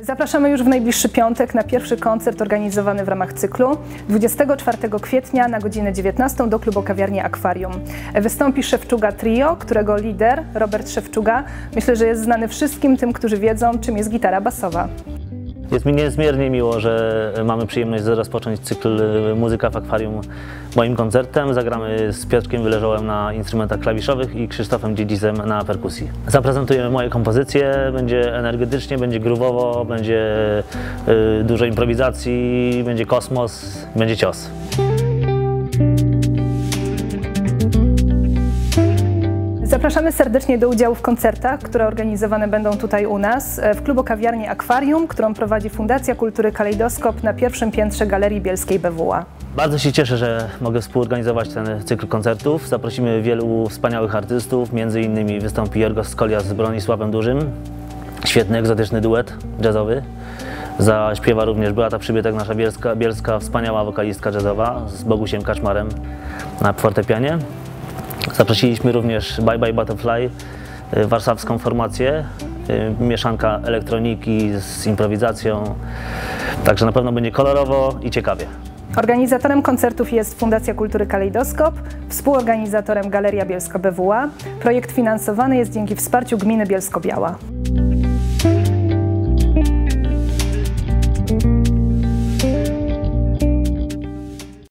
Zapraszamy już w najbliższy piątek na pierwszy koncert organizowany w ramach cyklu 24 kwietnia na godzinę 19 do klubu kawiarni Akwarium. Wystąpi Szewczuga Trio, którego lider Robert Szewczuga myślę, że jest znany wszystkim tym, którzy wiedzą, czym jest gitara basowa. Jest mi niezmiernie miło, że mamy przyjemność rozpocząć cykl y, Muzyka w Akwarium moim koncertem. Zagramy z Piotrkiem Wyleżołem na instrumentach klawiszowych i Krzysztofem Dziedzicem na perkusji. Zaprezentujemy moje kompozycje, będzie energetycznie, będzie groowowo, będzie y, dużo improwizacji, będzie kosmos, będzie cios. Zapraszamy serdecznie do udziału w koncertach, które organizowane będą tutaj u nas e, w klubu kawiarni Akwarium, którą prowadzi Fundacja Kultury Kalejdoskop na pierwszym piętrze Galerii Bielskiej BWA. Bardzo się cieszę, że mogę współorganizować ten cykl koncertów. Zaprosimy wielu wspaniałych artystów, między innymi wystąpi Jorgos Skolia z Bronisławem Dużym. Świetny, egzotyczny duet jazzowy. Zaśpiewa również Beata Przybytek, nasza bielska, bielska wspaniała wokalistka jazzowa z Bogusiem Kaczmarem na fortepianie. Zaprosiliśmy również Bye Bye Butterfly, y, warszawską formację, y, mieszanka elektroniki z improwizacją. Także na pewno będzie kolorowo i ciekawie. Organizatorem koncertów jest Fundacja Kultury Kalejdoskop, współorganizatorem Galeria Bielsko BWA. Projekt finansowany jest dzięki wsparciu gminy Bielsko-Biała.